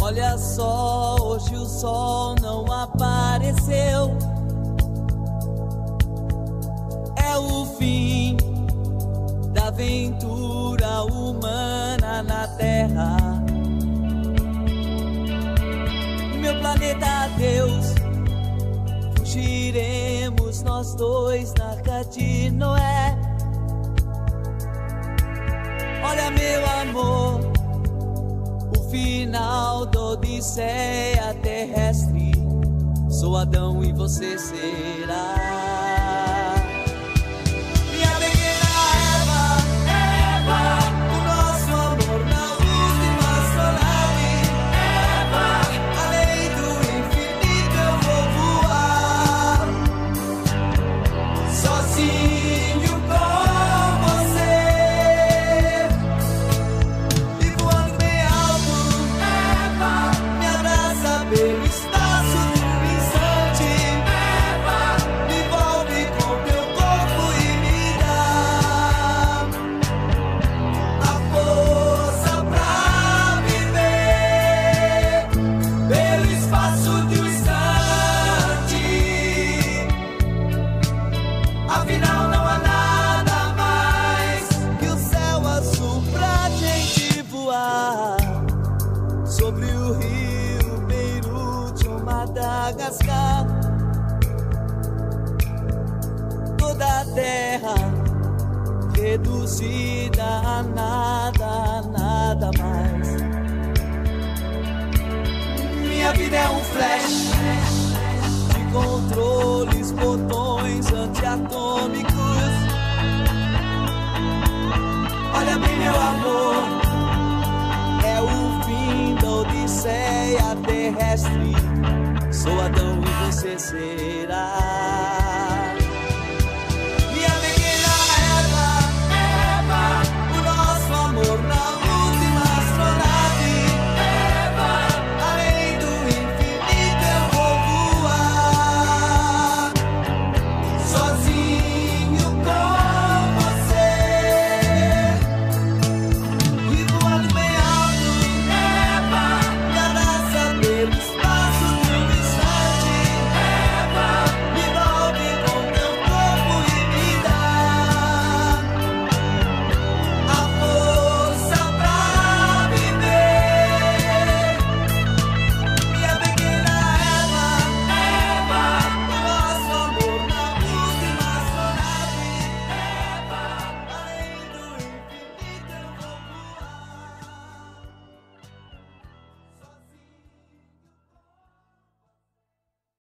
Olha só, hoje o sol não apareceu. Aventura humana na Terra. Meu planeta Deus, fugiremos nós dois na arca de Noé. Olha, meu amor, o final da Odisseia terrestre. Sou Adão e você será. Madagascar, toda a terra reduzida a nada, nada mais. Minha vida é um flash de controles, botões antiatômicos. Olha bem, meu amor, é o fim da odisseia terrestre. Sou Adão e você será.